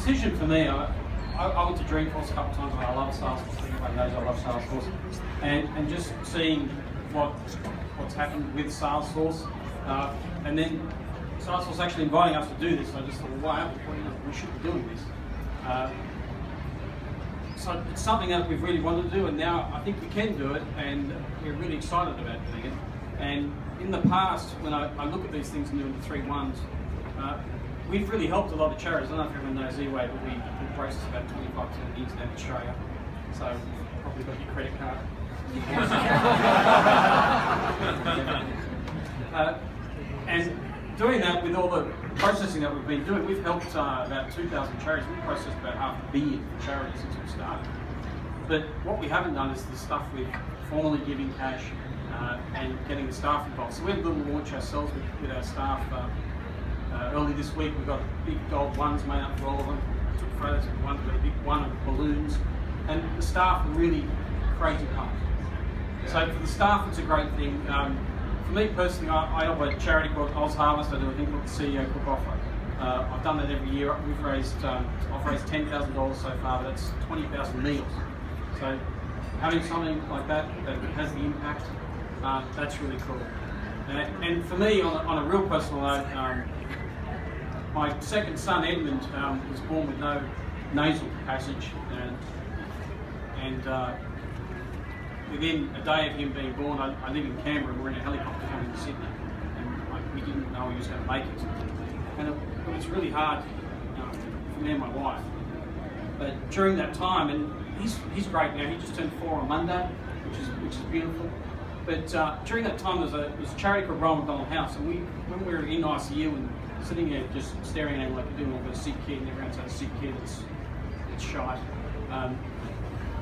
for me, I, I, I went to Dreamforce a couple of times and I love Salesforce. Everybody knows I love Salesforce. And, and just seeing what what's happened with Salesforce, uh, and then Salesforce actually inviting us to do this, I just thought, wow, we should be doing this. Uh, so it's something that we've really wanted to do, and now I think we can do it, and we're really excited about doing it. And in the past, when I, I look at these things and the three ones, uh, we've really helped a lot of charities. I don't know if everyone knows eWAY, but we, we process about 25% of the internet in Australia. So probably got your credit card. uh, and doing that with all the processing that we've been doing, we've helped uh, about 2,000 charities. We've processed about half a billion for charities since we started. But what we haven't done is the stuff with formally giving cash uh, and getting the staff involved. So we had a little launch ourselves with, with our staff. Uh, uh, early this week we got big gold ones made up for all of them. I Took photos of one, got a big one of balloons. And the staff are really crazy pumped. So for the staff it's a great thing. Um, for me personally, I, I a charity called OzHarvest. I do a thing called the CEO Cook Offer. Uh, I've done that every year. We've raised, um, I've raised $10,000 so far, but that's 20,000 meals. So having something like that that has the impact, uh, that's really cool. And, and for me, on a, on a, real personal note, um, my second son Edmund um, was born with no nasal passage, and, and uh, within a day of him being born, I, I live in Canberra, and we're in a helicopter coming to Sydney, and we didn't know he was going to make it. And it, it was really hard you know, for me and my wife. But during that time, and he's, he's great now, he just turned four on Monday, which is, which is beautiful. But uh, during that time, there was, a, there was a charity called Ronald McDonald House, and we, when we were in ICU and sitting there just staring at him like you're doing all a sick kid, and everyone's had a sick kid that's, that's shy. Um,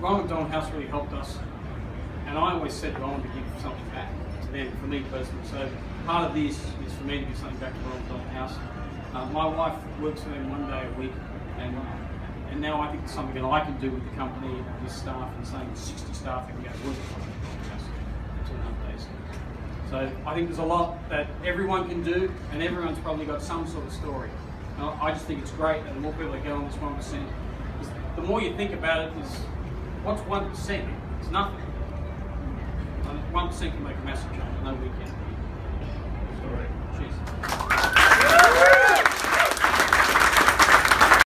Ronald McDonald House really helped us and I always said that I wanted to give something back to them, for me personally. So part of this is for me to give something back to Ronald McDonald House. Uh, my wife works for them one day a week, and and now I think it's something that I can do with the company and with staff, and saying 60 staff that can go to work for a half days. So I think there's a lot that everyone can do, and everyone's probably got some sort of story. I just think it's great that the more people that get on this 1%, the more you think about it is, what's 1%? It's nothing. 1% can make a massive change. No, we can. Cheers.